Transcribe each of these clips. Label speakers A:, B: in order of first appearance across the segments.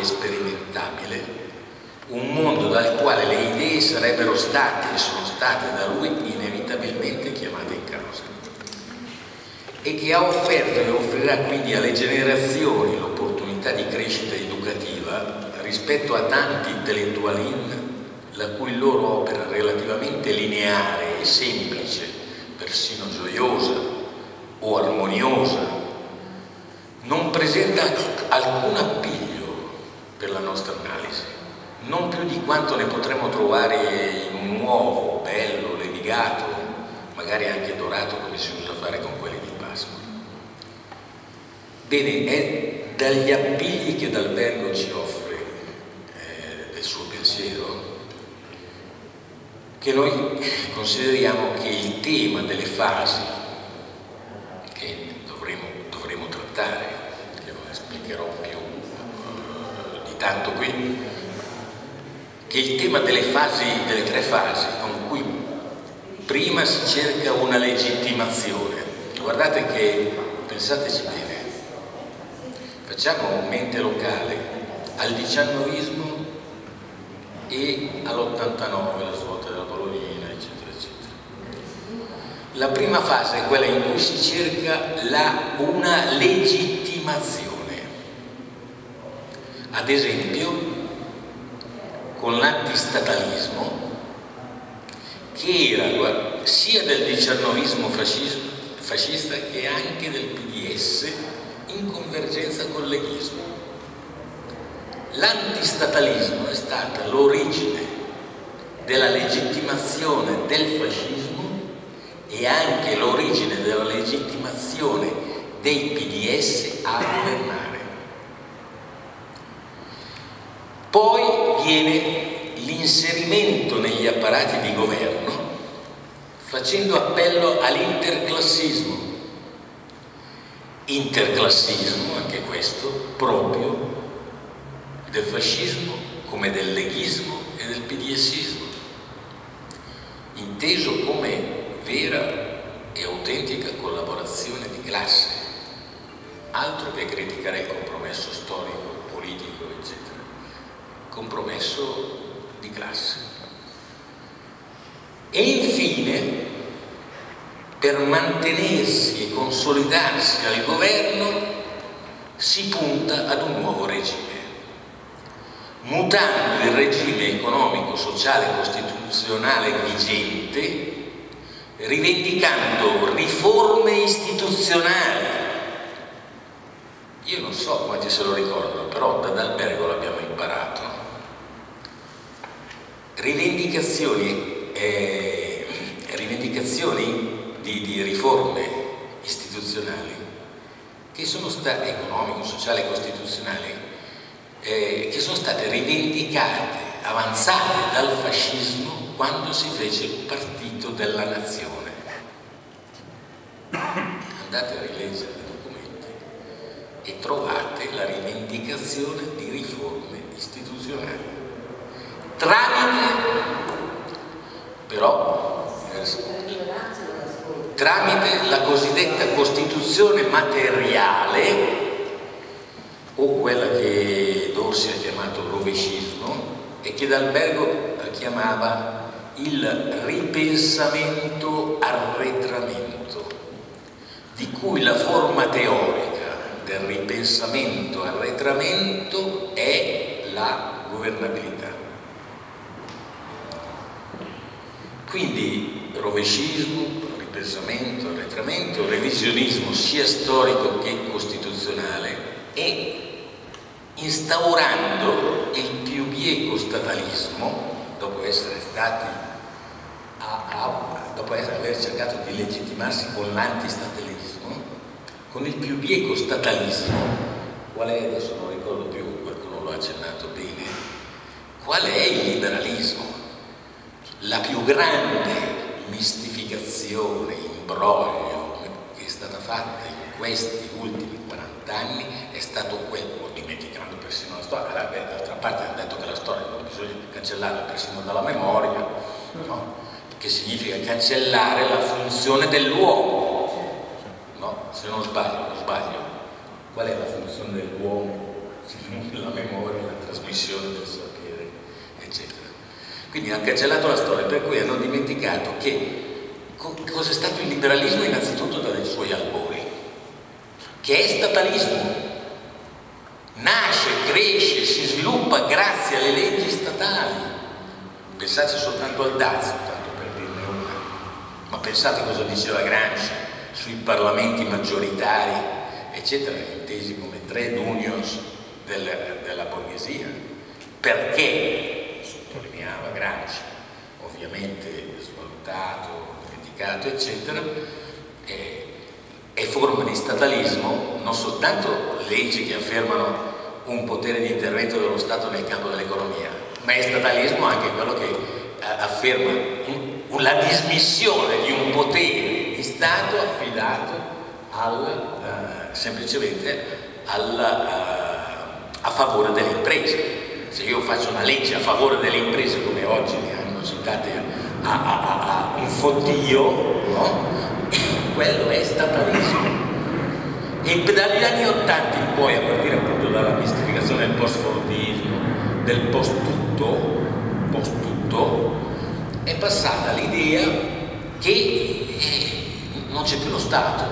A: e sperimentabile, un mondo dal quale le idee sarebbero state e sono state da lui inevitabilmente chiamate in causa e che ha offerto e offrirà quindi alle generazioni l'opportunità di crescita educativa rispetto a tanti intellettuali la cui loro opera relativamente lineare e semplice, persino gioiosa o armoniosa, non presenta alcun appiglio per la nostra analisi, non più di quanto ne potremmo trovare in un nuovo, bello, levigato, magari anche dorato come si usa fare con quelli di Pasqua. Bene, è dagli appigli che D'Albergo ci offre eh, del suo pensiero che noi consideriamo che il tema delle fasi che dovremo, dovremo trattare, che non spiegherò più uh, di tanto qui, che il tema delle fasi, delle tre fasi, con cui prima si cerca una legittimazione. Guardate che, pensateci bene, facciamo mente locale al diciannovismo e all'89 la svolta della Bologna, eccetera, eccetera. La prima fase è quella in cui si cerca la, una legittimazione. Ad esempio, con l'antistatalismo, che era sia del diciannovismo fascista che anche del PDS in convergenza con leghismo. L'antistatalismo è stata l'origine della legittimazione del fascismo e anche l'origine della legittimazione dei PDS a governare. Poi viene l'inserimento negli apparati di governo facendo appello all'interclassismo. Interclassismo, anche questo, proprio del fascismo come del leghismo e del PDSismo, inteso come vera e autentica collaborazione di classe, altro che criticare il compromesso storico, compromesso di classe. E infine, per mantenersi e consolidarsi al governo, si punta ad un nuovo regime mutando il regime economico, sociale e costituzionale vigente, rivendicando riforme istituzionali. Io non so quanti se lo ricordano, però da D'Albergo l'abbiamo imparato. Rivendicazioni, eh, rivendicazioni di, di riforme istituzionali che sono state economico, sociale e costituzionali eh, che sono state rivendicate, avanzate dal fascismo quando si fece il partito della nazione. Andate a rileggere i documenti e trovate la rivendicazione di riforme istituzionali. Tramite, però, tramite la cosiddetta Costituzione materiale o quella che Dorsi ha chiamato rovescismo e che D'Albergo chiamava il ripensamento arretramento, di cui la forma teorica del ripensamento arretramento è la governabilità. Quindi rovescismo, ripensamento, arretramento, revisionismo sia storico che costituzionale e instaurando il più bieco statalismo, dopo essere stati a, a, dopo aver cercato di legittimarsi con l'antistatalismo, con il più bieco statalismo, qual è, adesso non ricordo più, qualcuno lo ha accennato bene, qual è il liberalismo? La più grande mistificazione, imbroglio che è stata fatta in questi ultimi 40 anni è stato quello, dimenticando persino la storia, beh, d'altra parte hanno detto che la storia non bisogna cancellarla persino dalla memoria, no? che significa cancellare la funzione dell'uomo, no? se non sbaglio, non sbaglio, qual è la funzione dell'uomo se non la memoria? trasmissione del sapere. Quindi hanno cancellato la storia, per cui hanno dimenticato che cosa è stato il liberalismo innanzitutto dai suoi albori, che è statalismo. Nasce, cresce, si sviluppa grazie alle leggi statali. Pensate soltanto al Dazio, tanto per dirne una. Ma pensate cosa diceva Gramsci sui parlamenti maggioritari, eccetera, intesi come trade unions del, della borghesia. Perché, sottolineava Gramsci, ovviamente svalutato, dimenticato, eccetera, eh, è forma di statalismo non soltanto leggi che affermano un potere di intervento dello Stato nel campo dell'economia, ma è statalismo anche quello che eh, afferma la dismissione di un potere di Stato affidato al, uh, semplicemente al, uh, a favore delle imprese. Se io faccio una legge a favore delle imprese come oggi ne hanno citate a, a, a un fottio, no? quello è statalismo. E dagli anni Ottanta in poi, a partire appunto dalla mistificazione del post-fordismo, del post-tutto, post-tutto, è passata l'idea che eh, non c'è più lo Stato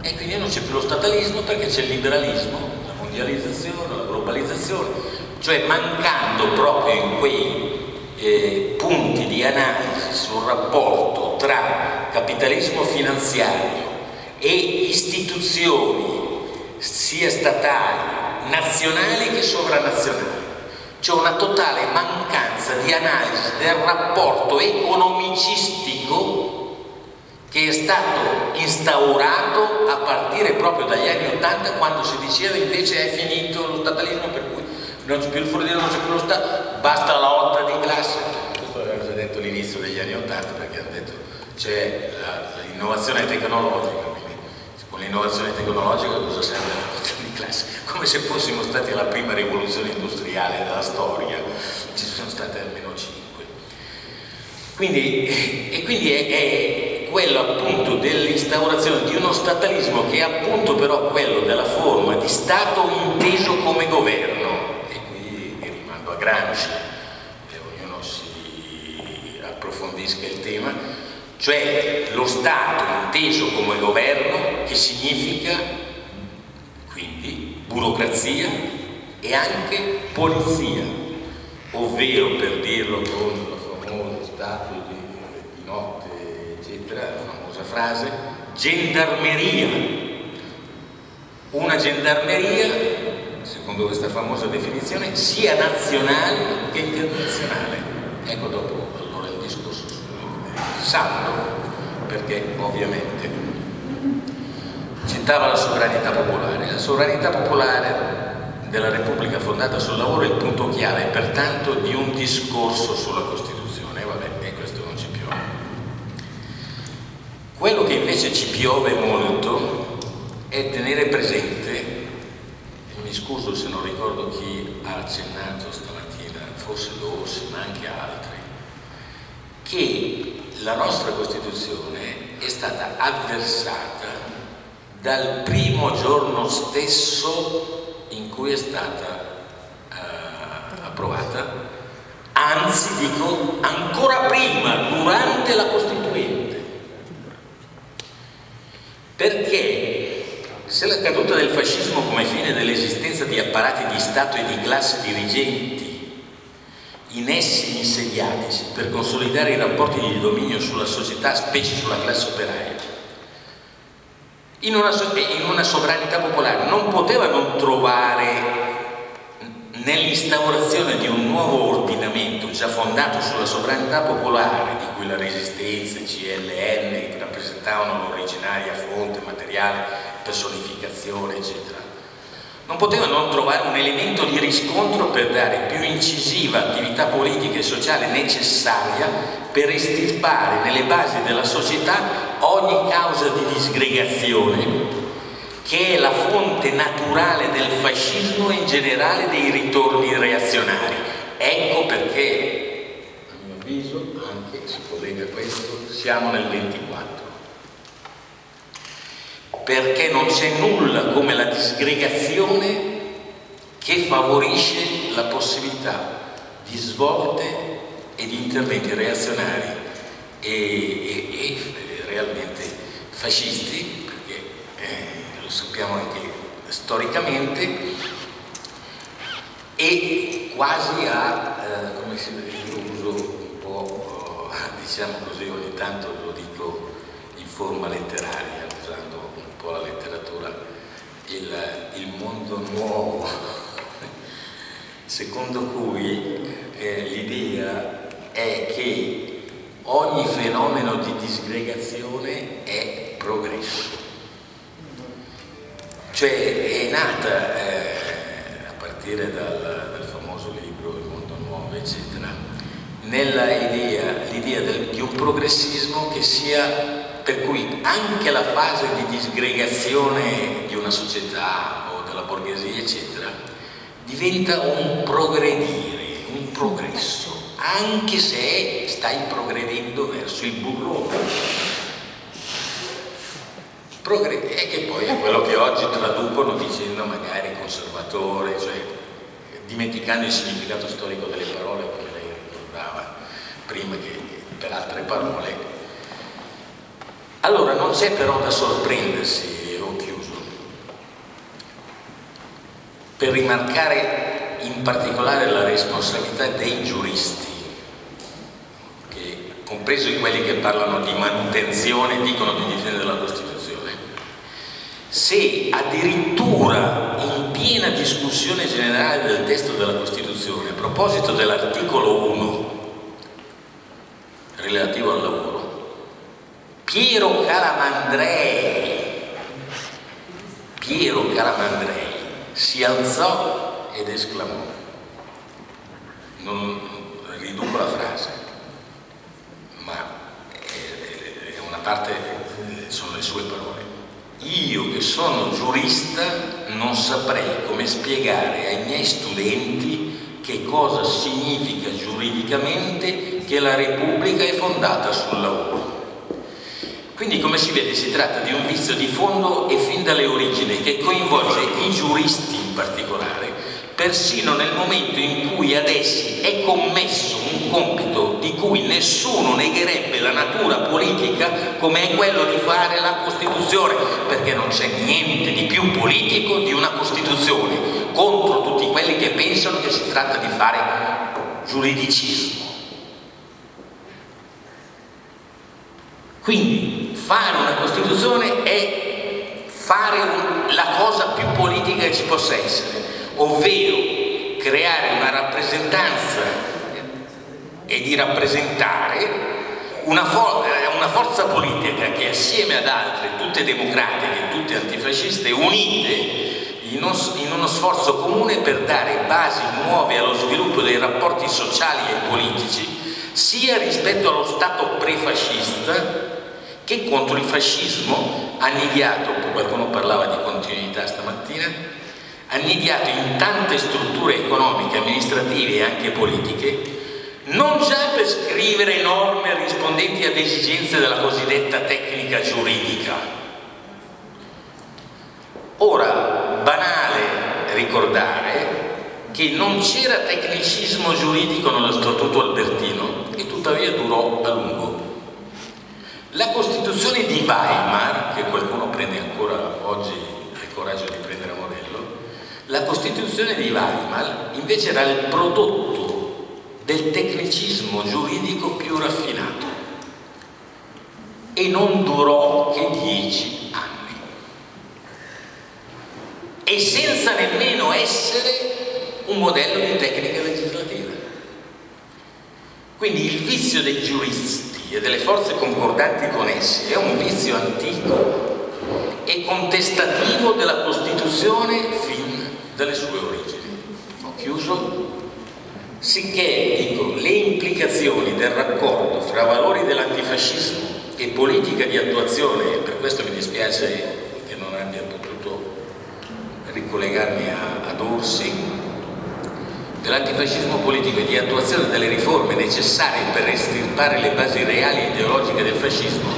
A: e quindi non c'è più lo statalismo perché c'è il liberalismo, la mondializzazione, la globalizzazione, cioè mancando proprio in quei eh, punti di analisi sul rapporto tra capitalismo finanziario e istituzioni sia statali, nazionali che sovranazionali. C'è una totale mancanza di analisi del rapporto economicistico che è stato instaurato a partire proprio dagli anni Ottanta quando si diceva invece è finito lo statalismo per non c'è più il Frodino, non c'è più lo Stato, basta la lotta di classe. Questo l'aveva già detto all'inizio degli anni Ottanta perché hanno detto c'è l'innovazione tecnologica, quindi con l'innovazione tecnologica cosa serve la lotta di classe? Come se fossimo stati alla prima rivoluzione industriale della storia, ci sono state almeno cinque. Quindi, e quindi è, è quello appunto dell'instaurazione di uno statalismo che è appunto però quello della forma di Stato inteso come governo Gramsci, che ognuno si approfondisca il tema, cioè lo Stato inteso come governo che significa quindi burocrazia e anche polizia, ovvero per dirlo con la famosa statua di, di notte, eccetera, la famosa frase, gendarmeria. Una gendarmeria secondo questa famosa definizione, sia nazionale che internazionale. Ecco dopo allora il discorso sul santo, perché ovviamente citava la sovranità popolare. La sovranità popolare della Repubblica fondata sul lavoro è il punto chiave, pertanto, di un discorso sulla Costituzione. Vabbè, e questo non ci piove. Quello che invece ci piove molto è tenere presente mi scuso se non ricordo chi ha accennato stamattina, forse Dorsi, ma anche altri, che la nostra Costituzione è stata avversata dal primo giorno stesso in cui è stata eh, approvata, anzi dico ancora prima, durante la Costituente. Perché se la caduta del fascismo come fine dell'esistenza di apparati di Stato e di classe dirigenti in essi insediatisi per consolidare i rapporti di dominio sulla società, specie sulla classe operaia, in una, in una sovranità popolare non poteva non trovare nell'instaurazione di un nuovo ordinamento già fondato sulla sovranità popolare, di cui la resistenza, CLN rappresentavano l'originaria fonte materiale personificazione, eccetera. Non poteva non trovare un elemento di riscontro per dare più incisiva attività politica e sociale necessaria per estirpare nelle basi della società ogni causa di disgregazione che è la fonte naturale del fascismo e in generale dei ritorni reazionari. Ecco perché, a mio avviso, anche si collega questo, siamo nel 24 perché non c'è nulla come la disgregazione che favorisce la possibilità di svolte e di interventi reazionari e, e, e realmente fascisti, perché eh, lo sappiamo anche storicamente, e quasi a, eh, come si uso un po', eh, diciamo così, ogni tanto lo dico in forma letteraria, po' la letteratura, il, il mondo nuovo, secondo cui eh, l'idea è che ogni fenomeno di disgregazione è progresso. Cioè è nata eh, a partire dal, dal, famoso libro Il mondo nuovo, eccetera, nella idea, l'idea di un progressismo che sia per cui anche la fase di disgregazione di una società o della borghesia, eccetera, diventa un progredire, un progresso anche se stai progredendo verso il burrone. E che poi è quello che oggi traducono dicendo magari conservatore, cioè dimenticando il significato storico delle parole, come lei ricordava prima che per altre parole. Allora non c'è però da sorprendersi, ho chiuso, per rimarcare in particolare la responsabilità dei giuristi compresi quelli che parlano di manutenzione dicono di difendere la Costituzione, se addirittura in piena discussione generale del testo della Costituzione, a proposito dell'articolo 1 relativo al lavoro, Piero Calamandrei, Piero Calamandrei si alzò ed esclamò, non riduco la frase, parte sono le sue parole. Io che sono giurista non saprei come spiegare ai miei studenti che cosa significa giuridicamente che la Repubblica è fondata sul lavoro. Quindi come si vede si tratta di un vizio di fondo e fin dalle origini che coinvolge i giuristi in particolare persino nel momento in cui ad essi è commesso un compito di cui nessuno negherebbe la natura politica come è quello di fare la Costituzione, perché non c'è niente di più politico di una Costituzione, contro tutti quelli che pensano che si tratta di fare giuridicismo. Quindi fare una Costituzione è fare la cosa più politica che ci possa essere ovvero creare una rappresentanza e di rappresentare una, for una, forza politica che assieme ad altre, tutte democratiche, tutte antifasciste, unite in uno sforzo comune per dare basi nuove allo sviluppo dei rapporti sociali e politici, sia rispetto allo Stato prefascista che contro il fascismo annidiato, qualcuno parlava di continuità stamattina, annidiato in tante strutture economiche, amministrative e anche politiche, non già per scrivere norme rispondenti ad esigenze della cosiddetta tecnica giuridica. Ora, banale ricordare che non c'era tecnicismo giuridico nello Statuto Albertino e tuttavia durò a lungo. La Costituzione di Weimar, che qualcuno prende ancora oggi il coraggio di prendere a modello, la Costituzione di Weimar invece era il prodotto del tecnicismo giuridico più raffinato e non durò che dieci anni. E senza nemmeno essere un modello di tecnica legislativa. Quindi il vizio dei giuristi e delle forze concordanti con essi è un vizio antico e contestativo della Costituzione fin dalle sue origini. Ho chiuso? Sicché, dico, le implicazioni del raccordo fra valori dell'antifascismo e politica di attuazione, e per questo mi dispiace che non abbia potuto ricollegarmi a, ad Orsi, dell'antifascismo politico e di attuazione delle riforme necessarie per estirpare le basi reali e ideologiche del fascismo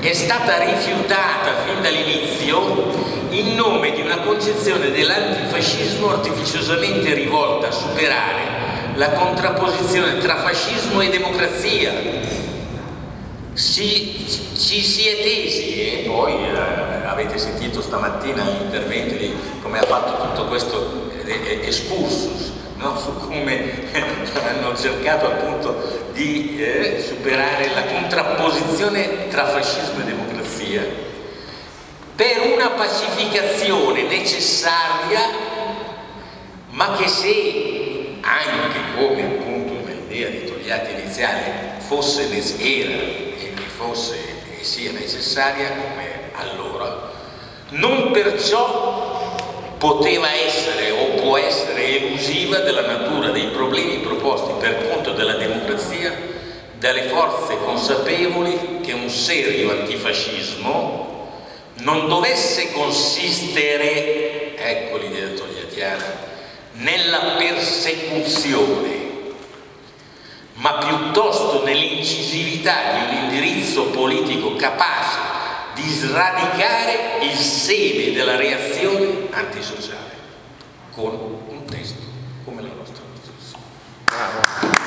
A: è stata rifiutata fin dall'inizio in nome di una concezione dell'antifascismo artificiosamente rivolta a superare la contrapposizione tra fascismo e democrazia. Si, ci si è tesi e poi eh, avete sentito stamattina l'intervento di come ha fatto tutto questo eh, excursus no? su come hanno cercato appunto di eh, superare la contrapposizione tra fascismo e democrazia per una pacificazione necessaria ma che se anche come appunto nell'idea di Togliatti iniziale fosse era e fosse e sia necessaria come allora non perciò poteva essere o può essere elusiva della natura dei problemi proposti per conto della democrazia dalle forze consapevoli che un serio antifascismo non dovesse consistere, ecco l'idea togliattiana, nella persecuzione, ma piuttosto nell'incisività di un indirizzo politico capace di sradicare il seme della reazione antisociale con un testo come la nostra Costituzione. Bravo.